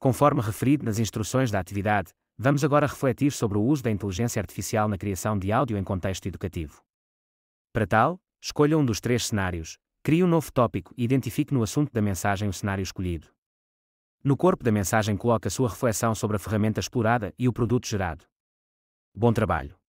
Conforme referido nas instruções da atividade, vamos agora refletir sobre o uso da inteligência artificial na criação de áudio em contexto educativo. Para tal, escolha um dos três cenários, crie um novo tópico e identifique no assunto da mensagem o cenário escolhido. No corpo da mensagem coloque a sua reflexão sobre a ferramenta explorada e o produto gerado. Bom trabalho!